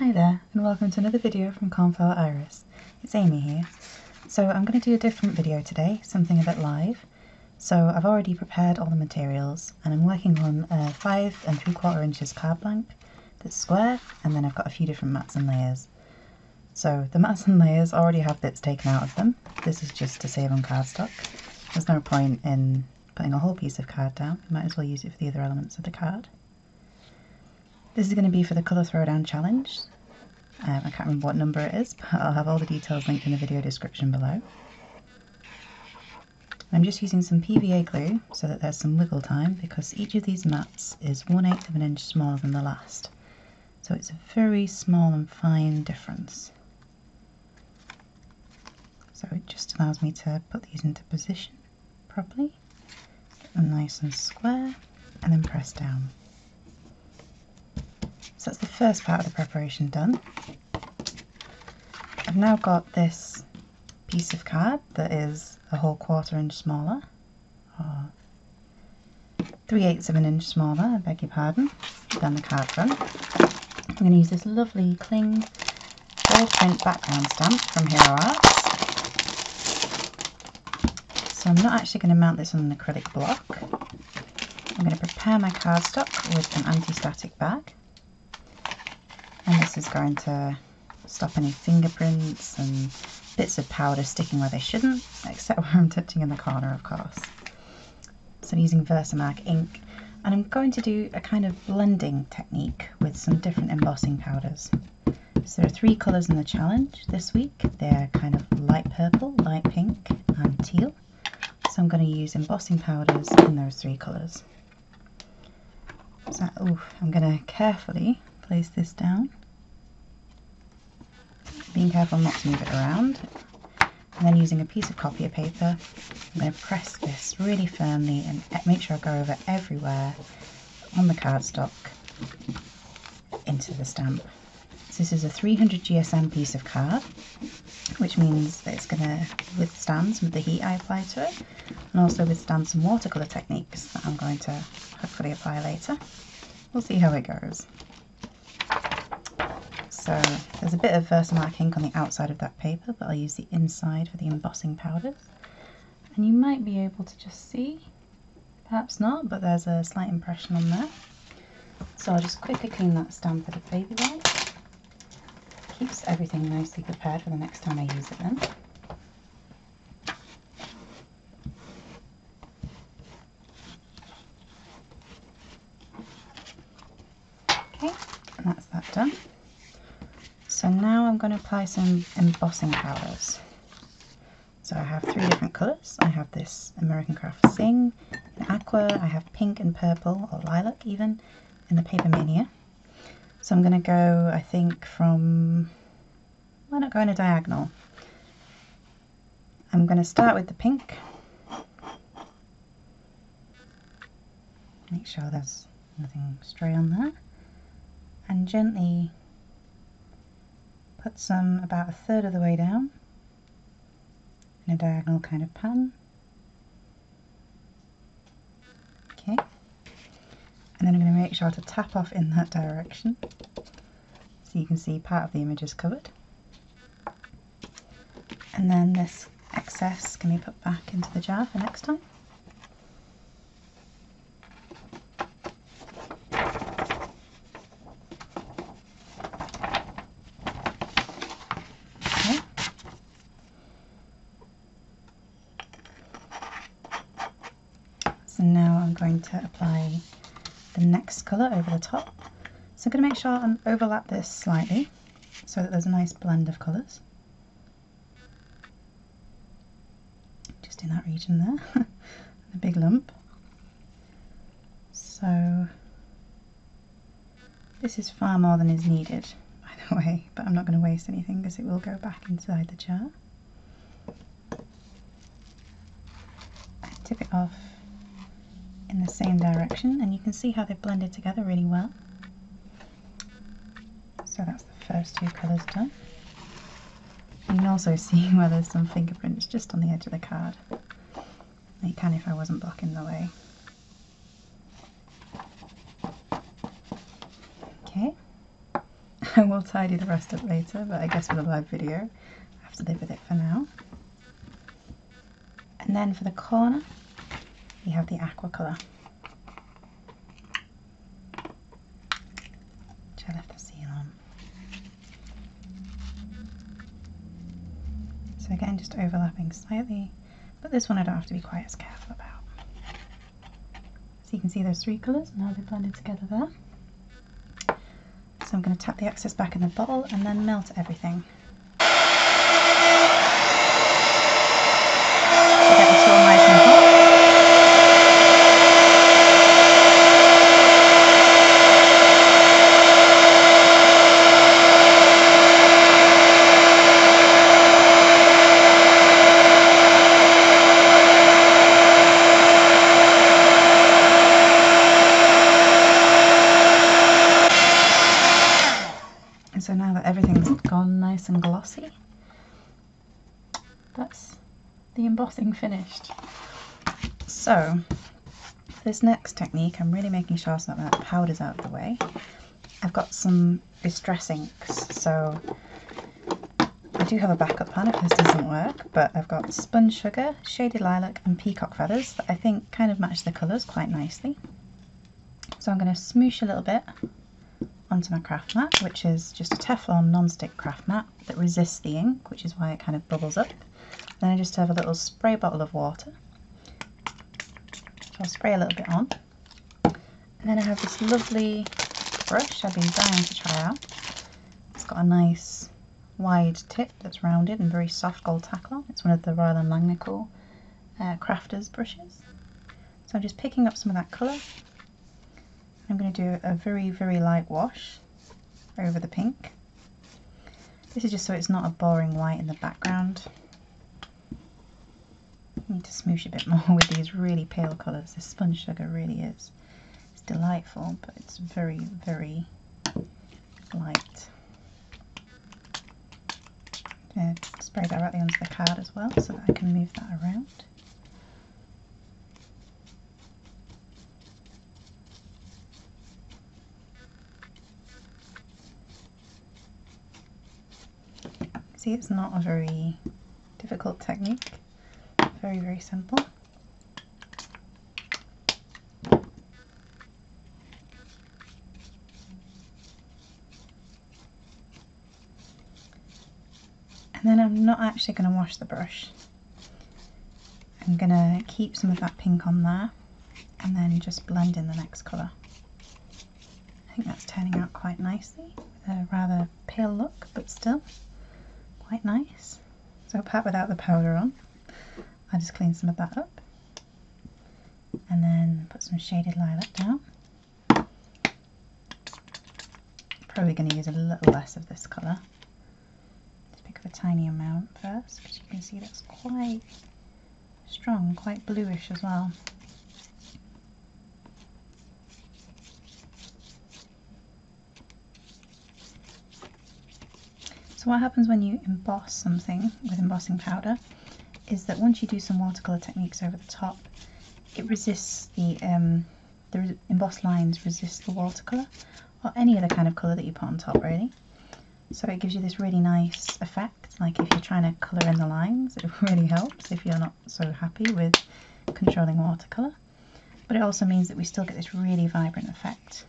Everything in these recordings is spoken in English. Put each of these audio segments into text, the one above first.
Hi there and welcome to another video from Cornflower Iris. It's Amy here. So I'm going to do a different video today, something a bit live. So I've already prepared all the materials and I'm working on a 5 and 3 quarter inches card blank that's square and then I've got a few different mats and layers. So the mats and layers already have bits taken out of them. This is just to save on cardstock. There's no point in putting a whole piece of card down. You might as well use it for the other elements of the card. This is going to be for the Colour Throwdown Challenge. Um, I can't remember what number it is, but I'll have all the details linked in the video description below. I'm just using some PVA glue so that there's some wiggle time because each of these mats is 1 8th of an inch smaller than the last. So it's a very small and fine difference. So it just allows me to put these into position properly, get them nice and square, and then press down. So that's the first part of the preparation done. I've now got this piece of card that is a whole quarter inch smaller, or 3 eighths of an inch smaller, I beg your pardon, than the card front. I'm going to use this lovely cling gold print background stamp from Hero Arts. So I'm not actually going to mount this on an acrylic block. I'm going to prepare my cardstock with an anti-static bag is going to stop any fingerprints and bits of powder sticking where they shouldn't, except where I'm touching in the corner of course. So I'm using Versamark ink and I'm going to do a kind of blending technique with some different embossing powders. So there are three colours in the challenge this week. They're kind of light purple, light pink and teal. So I'm going to use embossing powders in those three colours. So ooh, I'm going to carefully place this down. Being careful not to move it around. And then using a piece of copier paper, I'm going to press this really firmly and make sure I go over everywhere on the cardstock into the stamp. So this is a 300 GSM piece of card, which means that it's going to withstand some of the heat I apply to it, and also withstand some watercolour techniques that I'm going to hopefully apply later. We'll see how it goes. So there's a bit of Versamark ink on the outside of that paper, but I'll use the inside for the embossing powders. And you might be able to just see, perhaps not, but there's a slight impression on there. So I'll just quickly clean that stamp with a baby wipe. Keeps everything nicely prepared for the next time I use it then. Okay, and that's that done. So now Some embossing powders. So I have three different colours. I have this American Crafts Zing in aqua, I have pink and purple, or lilac even, in the Papermania. So I'm going to go, I think, from, why not go in a diagonal? I'm going to start with the pink. Make sure there's nothing stray on there. And gently put some about a third of the way down in a diagonal kind of pattern. Okay, and then I'm going to make sure to tap off in that direction so you can see part of the image is covered. And then this excess can be put back into the jar for next time. So now I'm going to apply the next over the top. So I'm going to make sure and overlap this slightly so that there's a nice blend of colours. Just in that region there, a big lump. So this is far more than is needed, by the way, but I'm not going to waste anything because it will go back inside the jar. I tip it off the same direction and you can see how they've blended together really well. So that's the first two colours done. You can also see where there's some fingerprints just on the edge of the card. You can if I wasn't blocking the way. Okay. I will tidy the rest up later, but I guess with a live video, I have to live with it for now. And then for the corner, we have the aqua colour. Which I left the seal on. So again, just overlapping slightly, but this one I don't have to be quite as careful about. So you can see those three colours and how they blended together there. So I'm going to tap the excess back in the bottle and then melt everything. so now that everything's gone nice and glossy, that's the embossing finished. So, this next technique, I'm really making sure that that powder's out of the way. I've got some distress inks, so I do have a backup plan if this doesn't work, but I've got spun sugar, shaded lilac and peacock feathers that I think kind of match the colours quite nicely. So I'm going to smoosh a little bit onto my craft mat, which is just a Teflon non-stick craft mat that resists the ink, which is why it kind of bubbles up. Then I just have a little spray bottle of water. I'll spray a little bit on. And then I have this lovely brush I've been dying to try out. It's got a nice wide tip that's rounded and very soft gold Taklon. It's one of the Royal and Langnickel uh, crafters brushes. So I'm just picking up some of that colour I'm going to do a very, very light wash over the pink. This is just so it's not a boring white in the background. Need to smoosh a bit more with these really pale colours. This spun sugar really is. It's delightful, but it's very, very light. Uh, spray directly onto the card as well so that I can move that around. See, it's not a very difficult technique. Very, very simple. And then I'm not actually going to wash the brush. I'm going to keep some of that pink on there and then just blend in the next colour. I think that's turning out quite nicely with a rather pale look, but still quite nice. So pat without the powder on. I just clean some of that up. And then put some shaded lilac down. Probably going to use a little less of this colour. Just pick up a tiny amount first because you can see that's quite strong, quite bluish as well. So what happens when you emboss something with embossing powder is that once you do some watercolour techniques over the top, it resists the, um, the embossed lines resist the watercolour or any other kind of colour that you put on top really. So it gives you this really nice effect, like if you're trying to colour in the lines, it really helps if you're not so happy with controlling watercolour. But it also means that we still get this really vibrant effect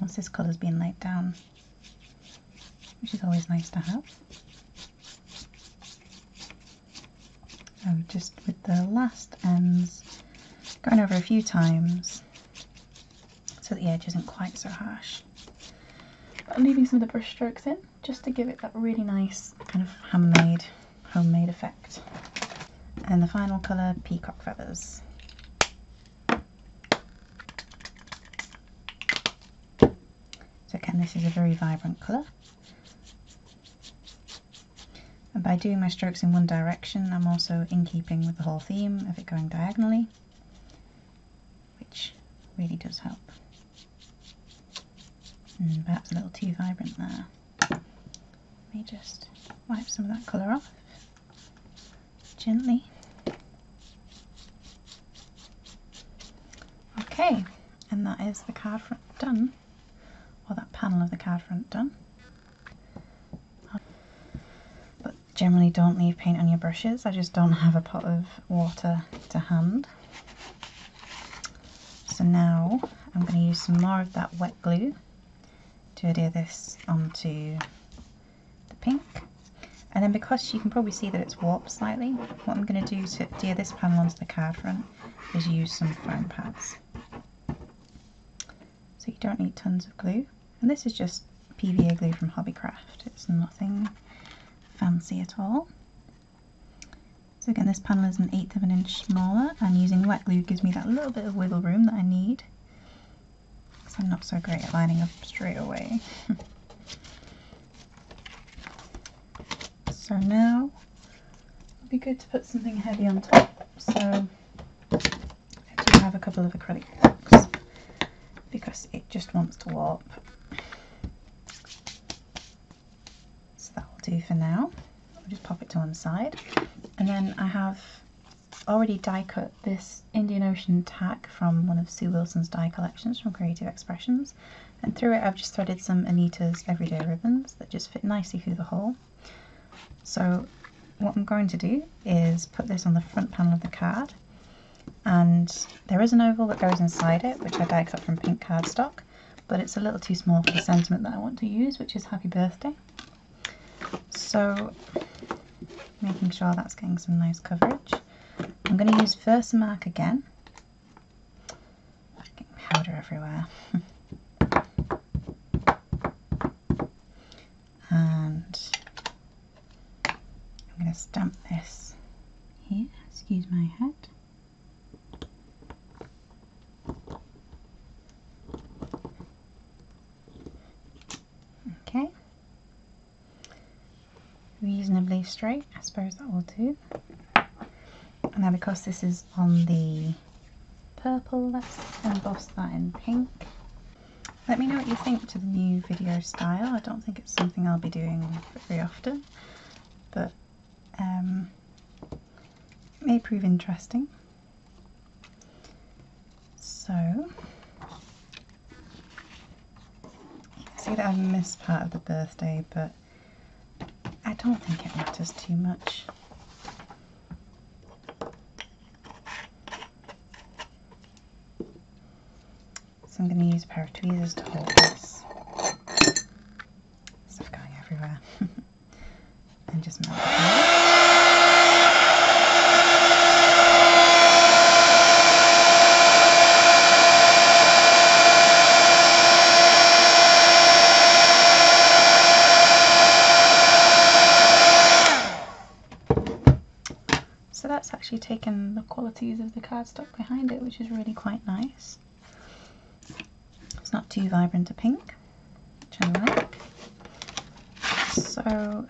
once this colour's been laid down which is always nice to have. So just with the last ends going over a few times so the edge isn't quite so harsh. But I'm leaving some of the brush strokes in just to give it that really nice kind of handmade, homemade effect. And the final colour, peacock feathers. So again, this is a very vibrant colour. And by doing my strokes in one direction, I'm also in keeping with the whole theme of it going diagonally, which really does help. And perhaps a little too vibrant there. Let me just wipe some of that colour off gently. Okay, and that is the card front done, or that panel of the card front done. Generally don't leave paint on your brushes. I just don't have a pot of water to hand. So now I'm going to use some more of that wet glue to adhere this onto the pink. And then because you can probably see that it's warped slightly, what I'm going to do to adhere this panel onto the card front is use some foam pads. So you don't need tons of glue. And this is just PVA glue from Hobbycraft. It's nothing fancy at all. So again, this panel is an eighth of an inch smaller and using wet glue gives me that little bit of wiggle room that I need. Because I'm not so great at lining up straight away. so now it'd be good to put something heavy on top. So I do have a couple of acrylic blocks because it just wants to warp. So that will do for now. I'll just pop it to one side. And then I have already die cut this Indian Ocean tack from one of Sue Wilson's die collections from Creative Expressions. And through it I've just threaded some Anita's Everyday Ribbons that just fit nicely through the hole. So what I'm going to do is put this on the front panel of the card and there is an oval that goes inside it which I die cut from pink cardstock but it's a little too small for the sentiment that I want to use which is happy birthday. So making sure that's getting some nice coverage. I'm going to use Versamark again. Getting powder everywhere. and I'm going to stamp this here, excuse my head. Okay reasonably straight. I suppose that will do. And now because this is on the purple, let's emboss that in pink. Let me know what you think to the new video style. I don't think it's something I'll be doing very often, but um, it may prove interesting. So, you can see that I've missed part of the birthday, but I don't think it matters too much. So I'm going to use a pair of tweezers to hold this. Stuff going everywhere. and just melt it. So that's actually taken the qualities of the cardstock behind it, which is really quite nice. It's not too vibrant a pink, which I like. So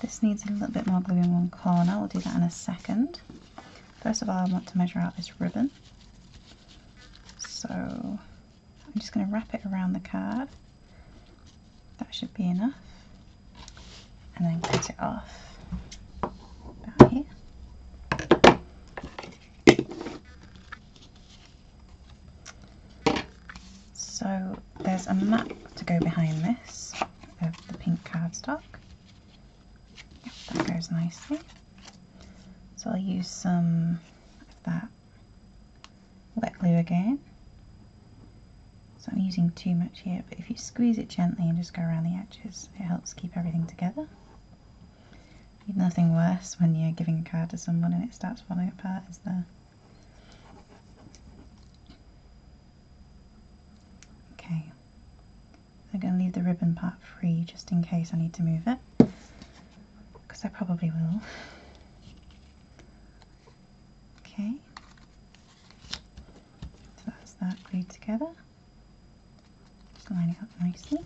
this needs a little bit more glue in one corner. We'll do that in a second. First of all, I want to measure out this ribbon. So I'm just going to wrap it around the card. That should be enough. And then cut it off about here. So there's a map to go behind this of the pink cardstock. Yep, that goes nicely. So I'll use some of that wet glue again. So I'm using too much here, but if you squeeze it gently and just go around the edges, it helps keep everything together. Nothing worse when you're giving a card to someone and it starts falling apart, is there? Okay, I'm going to leave the ribbon part free just in case I need to move it, because I probably will. Okay, so that's that glued together. Just line it up nicely.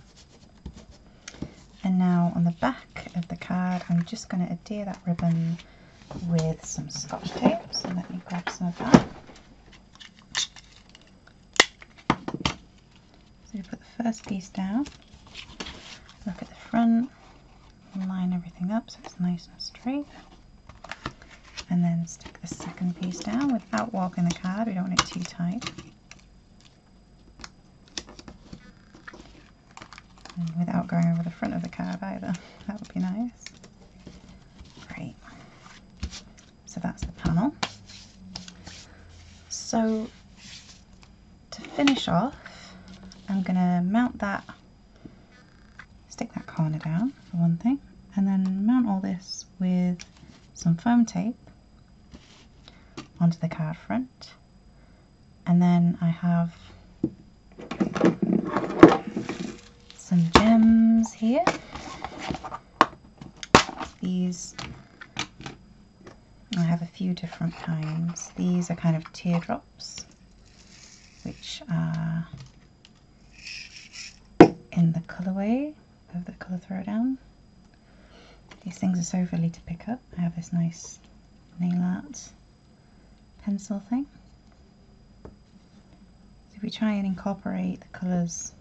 And now on the back of the card, I'm just going to adhere that ribbon with some scotch tape. So let me grab some of that. So you put piece down, look at the front, line everything up so it's nice and straight. And then stick the second piece down without walking the card, we don't want it too tight. and without going over the front of the card either. That would be nice. Great. So that's the panel. So to finish off, I'm going to mount that, stick that corner down for one thing, and then mount all this with some foam tape onto the card front. And then I have some gems here. These, I have a few different kinds. These are kind of teardrops, which are in the colourway of the colour throwdown. These things are so fiddly to pick up. I have this nice nail art pencil thing. So if we try and incorporate the colours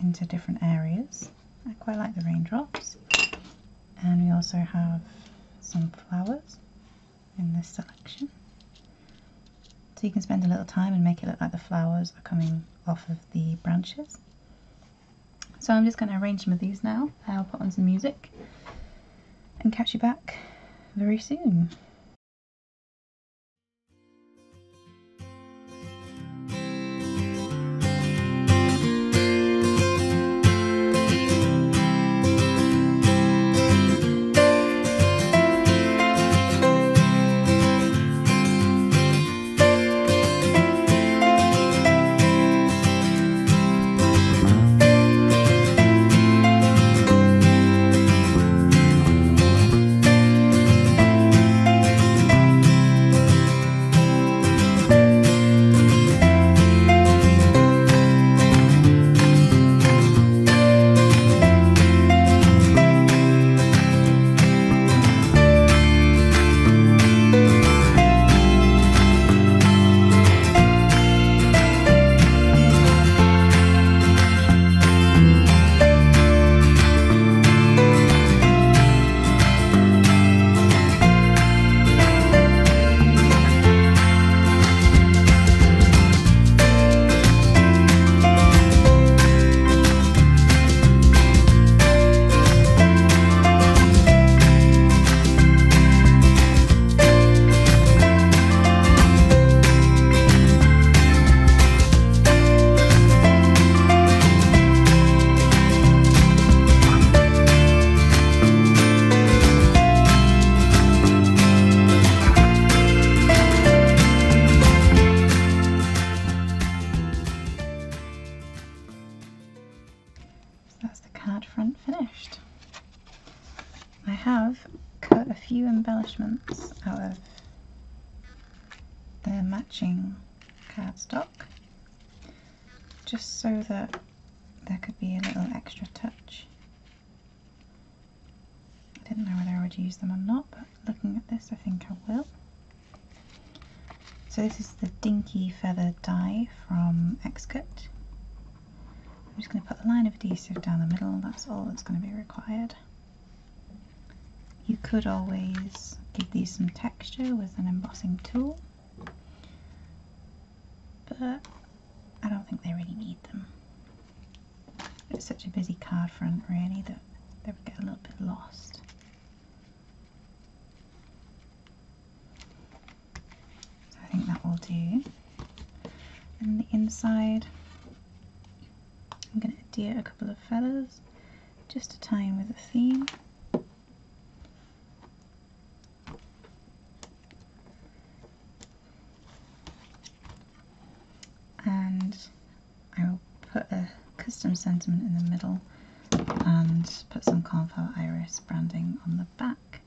into different areas, I quite like the raindrops. And we also have some flowers in this selection. So you can spend a little time and make it look like the flowers are coming off of the branches. So I'm just going to arrange some of these now. I'll put on some music and catch you back very soon. Matching cardstock just so that there could be a little extra touch. I didn't know whether I would use them or not, but looking at this I think I will. So this is the Dinky Feather die from Xcut. I'm just going to put a line of adhesive down the middle, that's all that's going to be required. You could always give these some texture with an embossing tool, I don't think they really need them. It's such a busy card front really that they would get a little bit lost. So I think that will do. And the inside I'm going to adhere a couple of feathers just to tie in with the theme. And I will put a in the middle and put some cornflower iris branding on the back.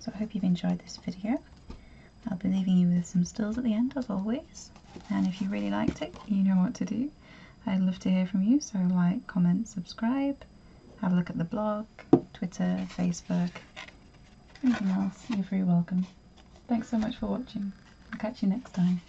So I hope you've enjoyed this video. I'll be leaving you with some stills at the end as always. And if you really liked it, you know what to do. I'd love to hear from you, so like, comment, subscribe, have a look at the blog, Twitter, Facebook, anything else, you're very welcome. Thanks so much for watching. I'll catch you next time.